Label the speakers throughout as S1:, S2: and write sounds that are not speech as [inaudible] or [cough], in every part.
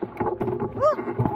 S1: Woo!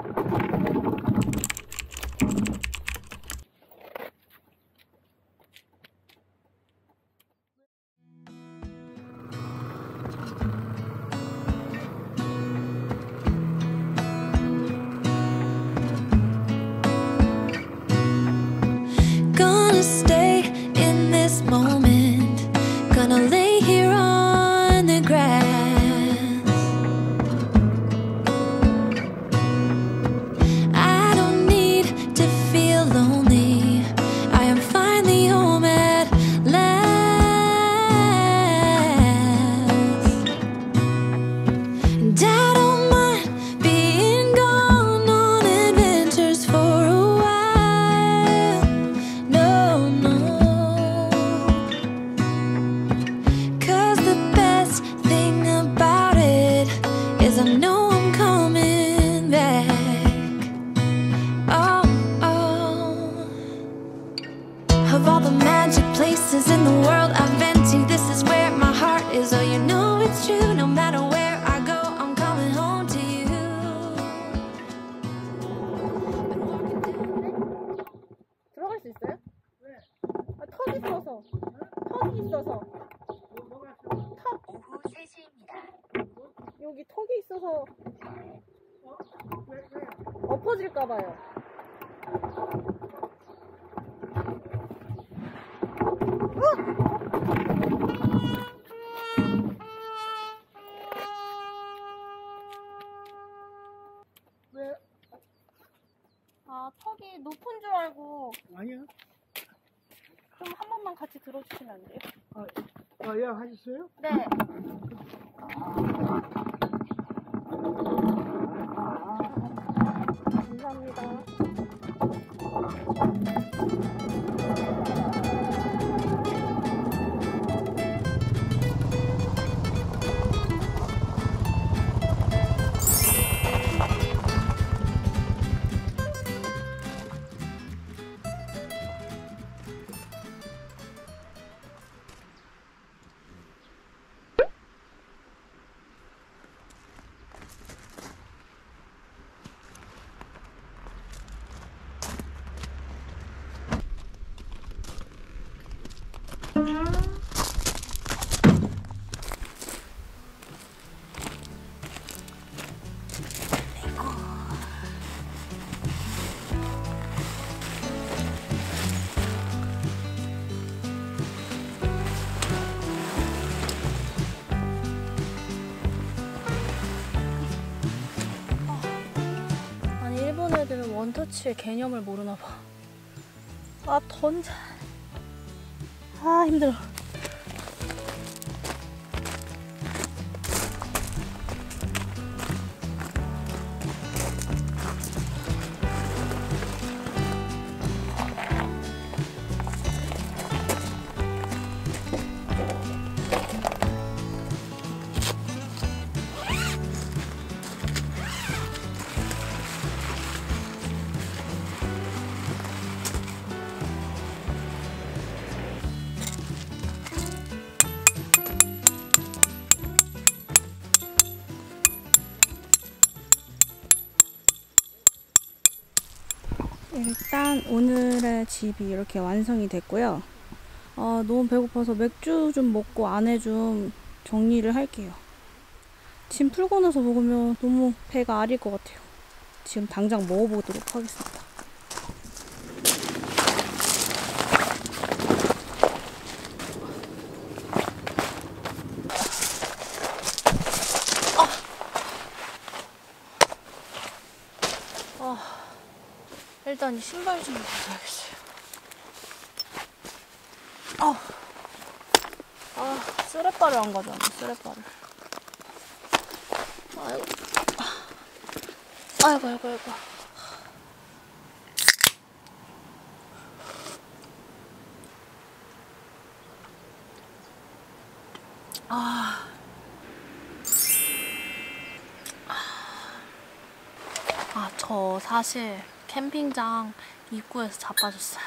S1: 턱이 높은 줄 알고.
S2: 아니야.
S1: 그럼 한 번만 같이 들어주시면 안 돼요?
S2: 아, 야, 하셨어요?
S1: 네. 감사합니다. 원터치의 개념을 모르나 봐. 아 던져. 아 힘들어. 오늘의 집이 이렇게 완성이 됐고요. 어, 너무 배고파서 맥주 좀 먹고 안에 좀 정리를 할게요. 짐 풀고 나서 먹으면 너무 배가 아릴 것 같아요. 지금 당장 먹어보도록 하겠습니다. 일단 이 신발 좀 벗어야겠어요. 아, 아, 쓰레빠를 안 가져왔네, 쓰레빠를. 아이고. 아이고, 아이고, 아이고. 아. 아, 저 사실 캠핑장 입구에서 자빠졌어요.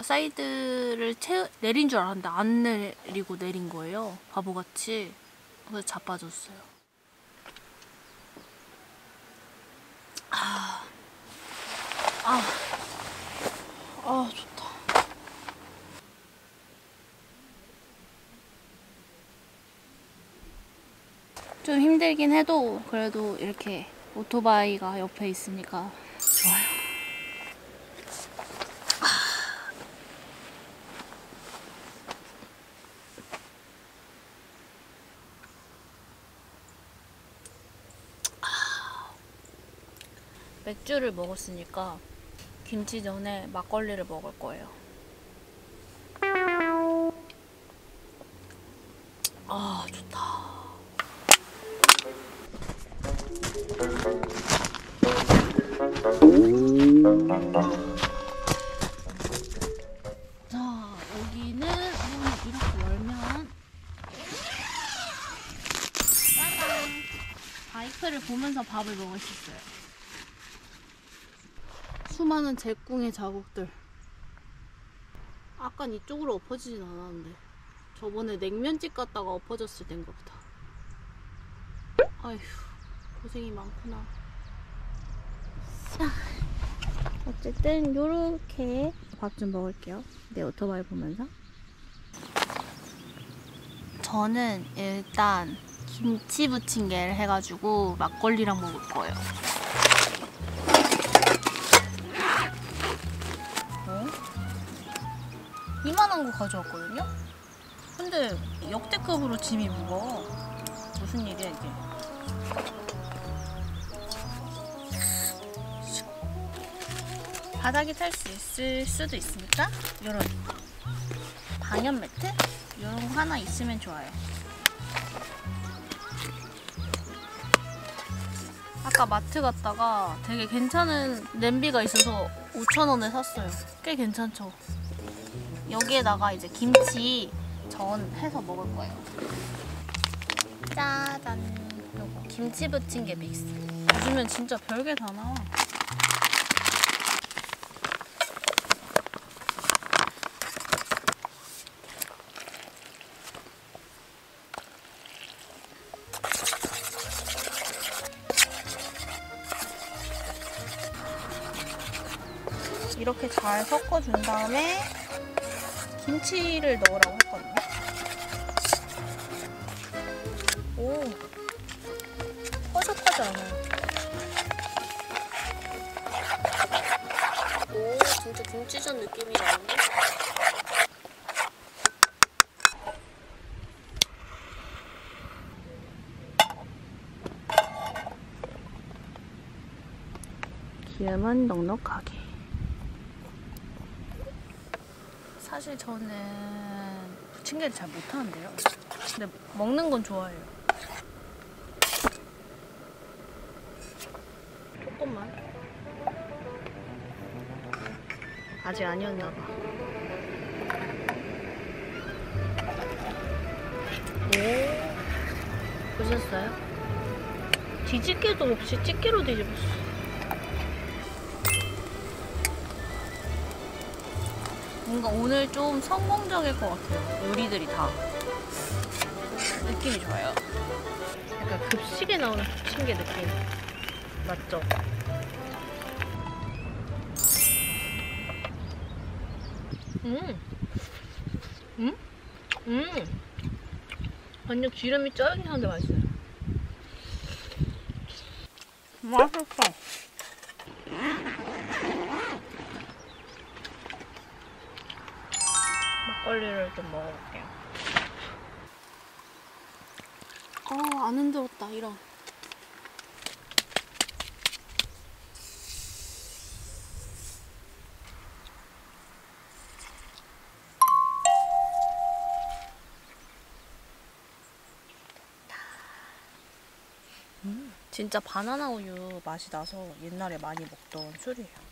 S1: 사이드를 채, 내린 줄 알았는데 안 내리고 내린 거예요. 바보같이. 그래서 자빠졌어요. 아, 아, 아 좋다. 좀 힘들긴 해도 그래도 이렇게 오토바이가 옆에 있으니까 맥주를 먹었으니까 김치전에 막걸리를 먹을 거예요. 아, 좋다. 자, 여기는 어, 이렇게 열면 짜잔! 바이크를 보면서 밥을 먹을 수 있어요. 수많은 제꿍의 자국들. 아깐 이쪽으로 엎어지진 않았는데 저번에 냉면집 갔다가 엎어졌을 땐가 보다. 아휴 고생이 많구나. 자, 어쨌든 요렇게 밥 좀 먹을게요. 내 오토바이 보면서. 저는 일단 김치 부침개를 해가지고 막걸리랑 먹을 거예요. 이만한 거 가져왔거든요? 근데 역대급으로 짐이 무거워. 무슨 일이야, 이게. 바닥에 탈 수 있을 수도 있으니까, 요런 방염 매트? 요런 거 하나 있으면 좋아요. 아까 마트 갔다가 되게 괜찮은 냄비가 있어서 5,000원에 샀어요. 꽤 괜찮죠? 여기에다가 이제 김치 전 해서 먹을 거예요. 짜잔. 요거 김치 부침개 믹스. 요즘엔 진짜 별게 다 나와. 이렇게 잘 섞어준 다음에 김치를 넣으라고 했거든요. 오, 허접하지 않아요. 오, 진짜 김치전 느낌이 나는데? 기름은 넉넉하게. 사실 저는 부침개를 잘 못하는데요. 근데 먹는 건 좋아해요. 조금만. 아직 아니었나 봐. 오. 보셨어요? 뒤집개도 없이 집게로 뒤집었어. 뭔가 오늘 좀 성공적일 것 같아요. 요리들이 다. 느낌이 좋아요. 약간 급식에 나오는 부침개 느낌. 맞죠? 음. 음? 음. 완전 기름이 쫄깃한데 맛있어요. 맛있어. 막걸리를 좀 먹어볼게요. 어, 안 흔들었다, 이런. 음, 진짜 바나나 우유 맛이 나서 옛날에 많이 먹던 술이에요.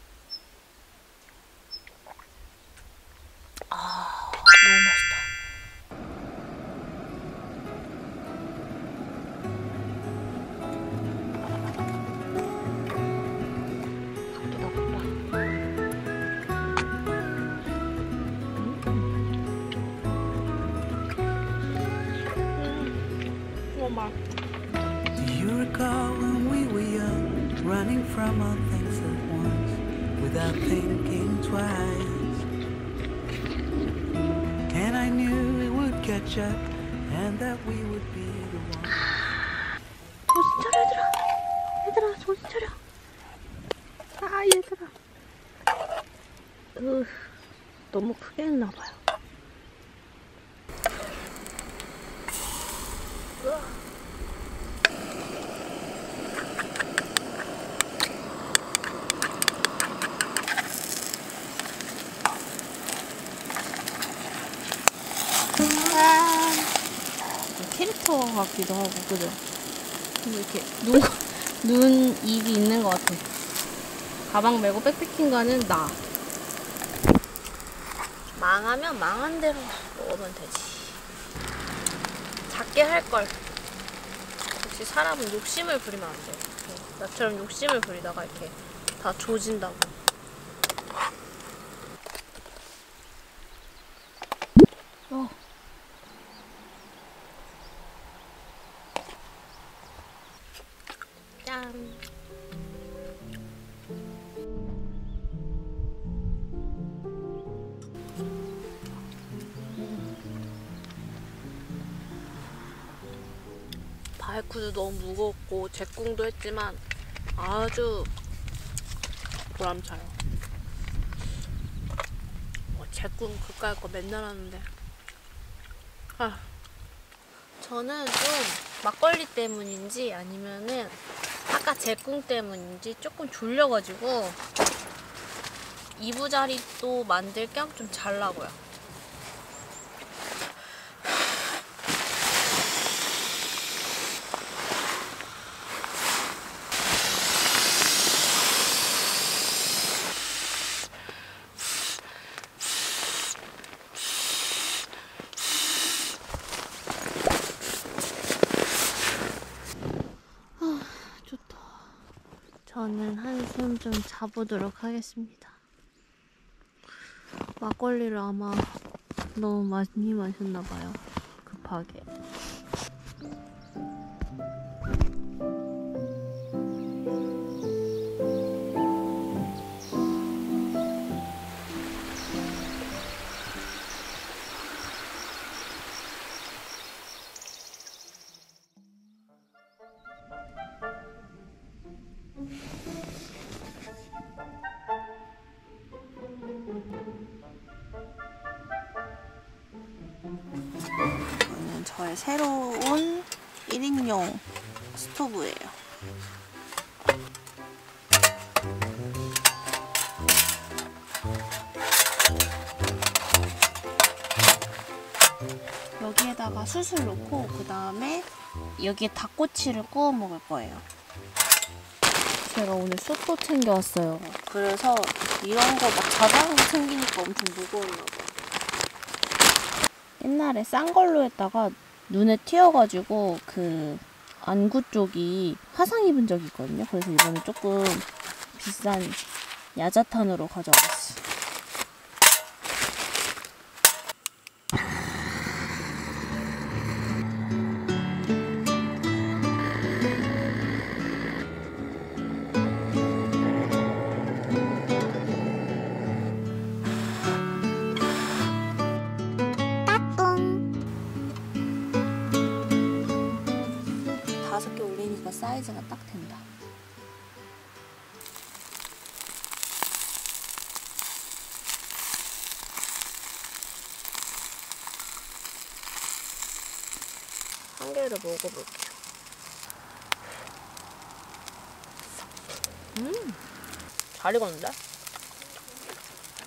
S1: 너무 크게 했나봐요 캐릭터 같기도 하고 그죠? 이렇게 눈, [laughs] 눈, 입이 있는 것 같아. 가방 메고 백패킹 가는 나. 망하면 망한 대로 먹으면 되지. 작게 할 걸. 역시 사람은 욕심을 부리면 안 돼. 나처럼 욕심을 부리다가 이렇게 다 조진다고. 어. 짠. 바이크도 너무 무겁고 제꿍도 했지만 아주 보람차요. 어, 제꿍 그까이 거 맨날 하는데. 아. 저는 좀 막걸리 때문인지 아니면은 아까 제꿍 때문인지 조금 졸려가지고 이부자리도 만들 겸 좀 잘라고요. 좋다. 저는 한숨 좀 자보도록 하겠습니다. 막걸리를 아마 너무 많이 마셨나봐요. 급하게. 새로운 1인용 스토브예요. 여기에다가 숯을 넣고 그 다음에 여기에 닭꼬치를 구워 먹을 거예요. 제가 오늘 숯도 챙겨왔어요. 그래서 이런 거 막 자주 챙기니까 엄청 무거웠나 봐. 옛날에 싼 걸로 했다가 눈에 튀어가지고 그 안구 쪽이 화상 입은 적이 있거든요. 그래서 이번에 조금 비싼 야자탄으로 가져와봤어. 다 한 개를 먹어볼게요. 음, 잘 익었는데?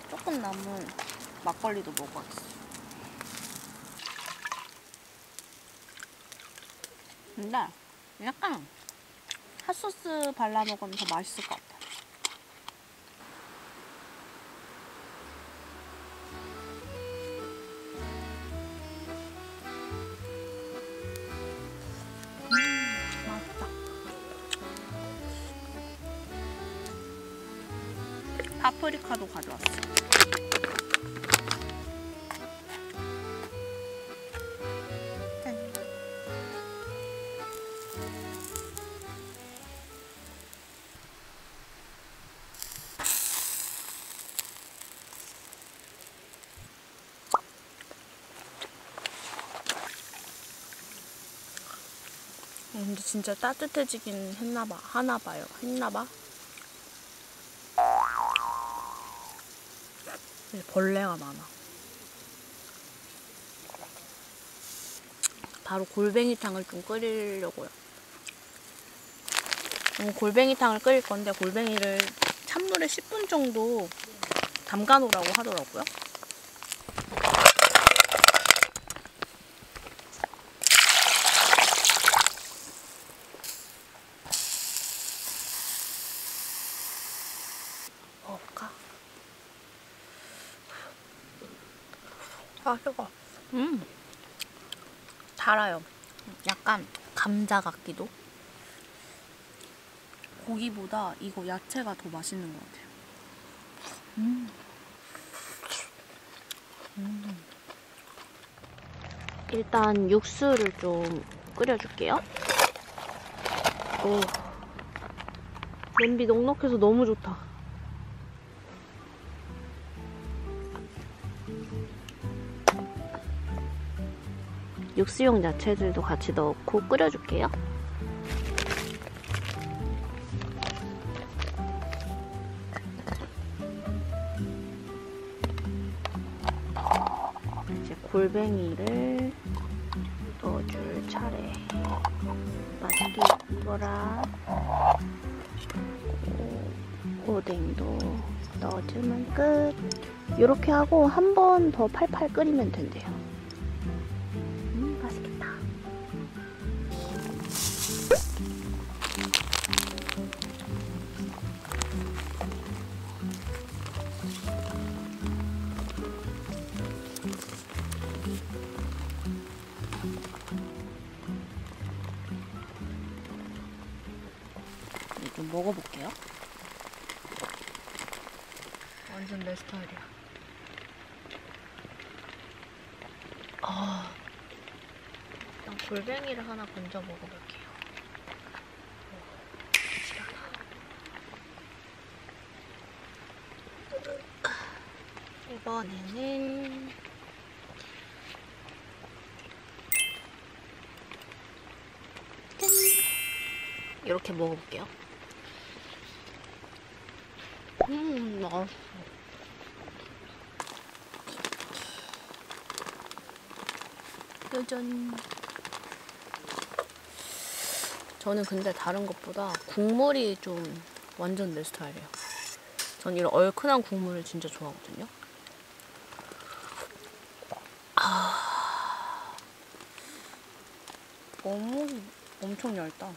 S1: 조금 남은 막걸리도 먹어야겠어. 근데 약간 핫소스 발라 먹으면 더 맛있을 것 같아. 근데 진짜 따뜻해지긴 했나봐. 하나봐요. 했나봐. 근데 벌레가 많아. 바로 골뱅이탕을 좀 끓이려고요. 음, 골뱅이탕을 끓일 건데 골뱅이를 찬물에 10분 정도 담가 놓으라고 하더라고요. 먹을까? 아, 뜨거. 음, 달아요. 약간 감자 같기도. 고기보다 이거 야채가 더 맛있는 것 같아요. 음. 음. 일단 육수를 좀 끓여줄게요. 오. 냄비 넉넉해서 너무 좋다. 육수용 야채들도 같이 넣고 끓여줄게요. 이제 골뱅이를 넣어줄 차례. 맛있게 익어라. 오- 오뎅도 넣어주면 끝. 이렇게 하고 한 번 더 팔팔 끓이면 된대요. 골뱅이를 하나 건져 먹어볼게요. 이번에는 짠! 이렇게 먹어볼게요. 음, 맛있어. 짜잔. 저는 근데 다른 것보다 국물이 좀 완전 내 스타일이에요. 전 이런 얼큰한 국물을 진짜 좋아하거든요. 아, 어묵이 엄청 얇다.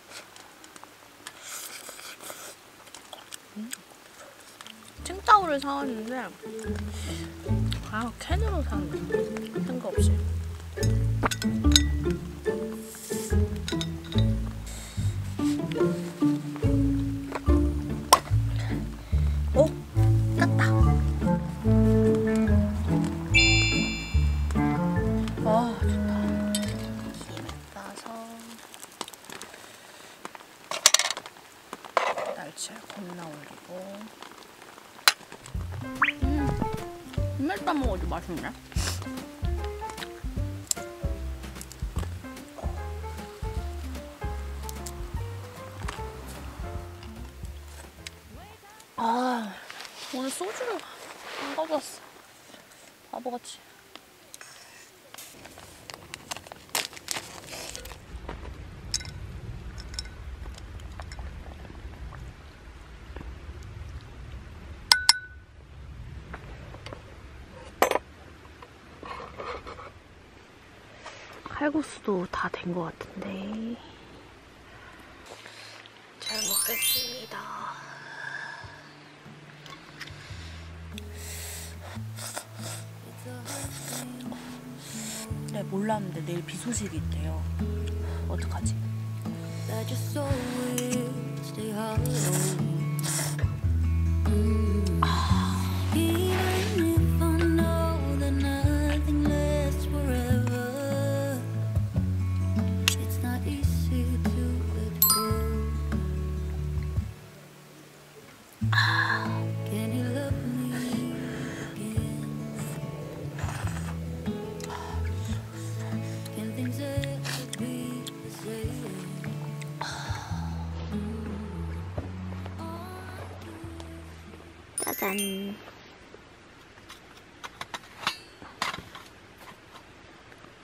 S1: 음. 칭따오를 사왔는데 아 캔으로 샀네 뜬금없이 날치알 겁나 올리고 음, 김에다 먹어도 맛있네. 아, 오늘 소주를 안 가져왔어. 바보같이. 칼국수도 다 된 것 같은데. 잘 먹겠습니다. 네, 몰랐는데 내일 비 소식이 있대요. 어떡하지?
S3: That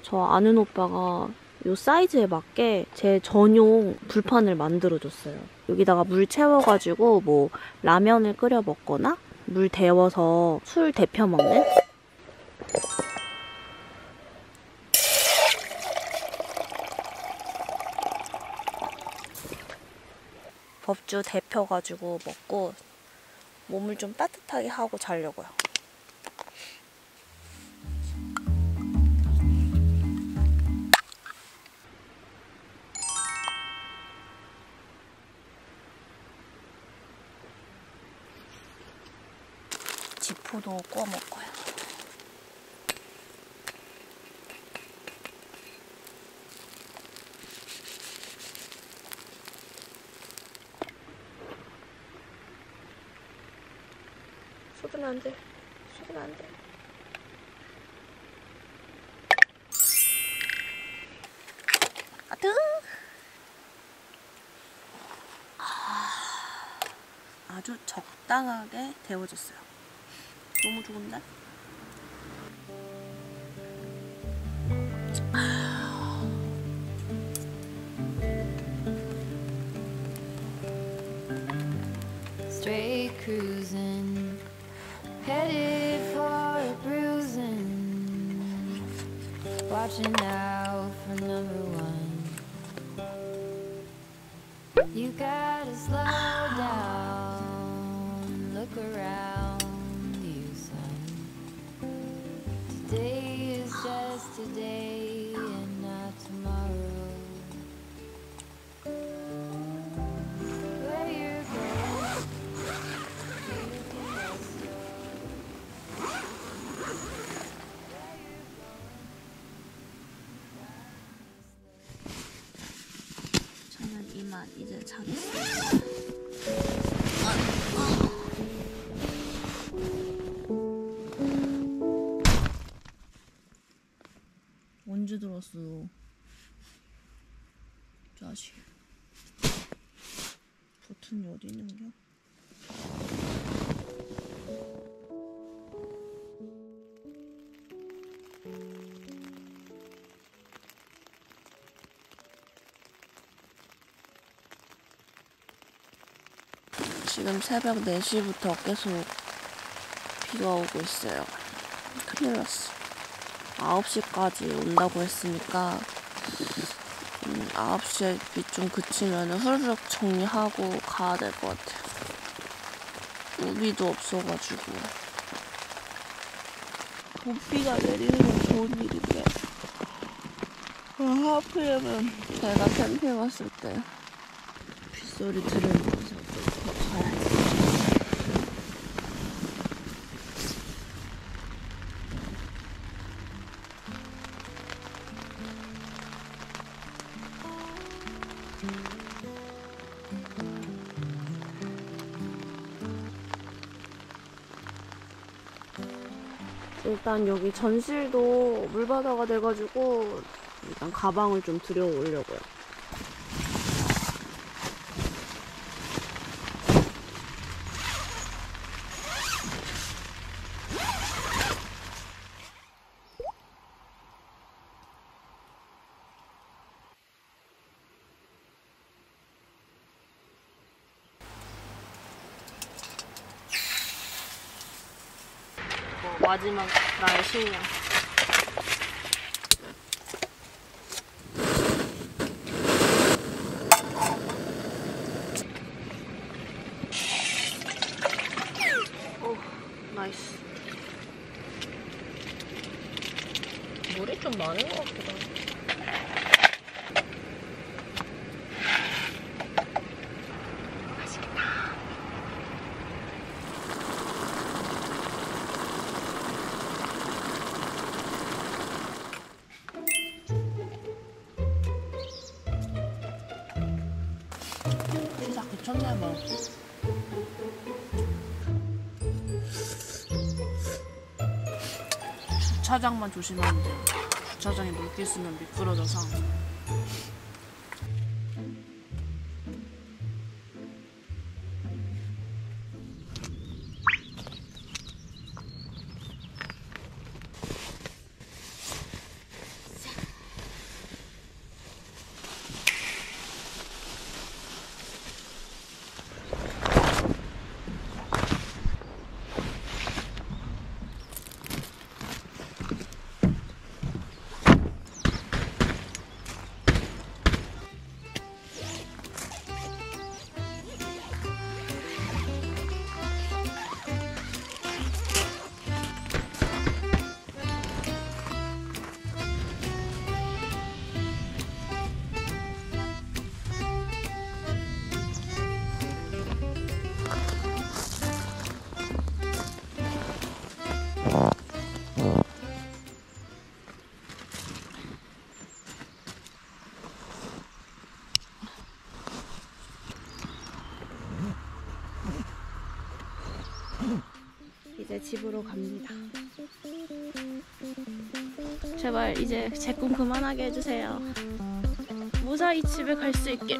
S1: 저 아는 오빠가 요 사이즈에 맞게 제 전용 불판을 만들어줬어요. 여기다가 물 채워가지고 뭐 라면을 끓여 먹거나 물 데워서 술 데펴 먹는? 법주 데펴가지고 먹고 몸을 좀 따뜻하게 하고 자려고요. 지포도 구워 먹고요. 쏟으면 안 돼. 쏟으면 안 돼. 아뜨! 아, 아주 적당하게 데워졌어요. 너무 좋은데?
S3: Just today
S1: 들었어? 자식. 버튼이 어디 있는겨? 지금 새벽 4시부터 계속 비가 오고 있어요. 큰일 났어. 9시까지 온다고 했으니까 음, 9시에 비좀 그치면 후루룩 정리하고 가야 될 것 같아요. 우비도 없어가지고. 봄비가 내리는 건 좋은 일인데. 아, 하필이면 제가 캠핑 왔을 때 빗소리 들으면서 일단 여기 전실도 물바다가 돼가지고 일단 가방을 좀 들여오려고요. 마지막 나의 식량. 오, 나이스. 물이 좀 많은 것 같기도 하고. 주차장만 조심하면 돼요. 주차장에 물기 있으면 미끄러져서. 집으로 갑니다. 제발 이제 제 꿈 그만하게 해주세요. 무사히 집에 갈 수 있게.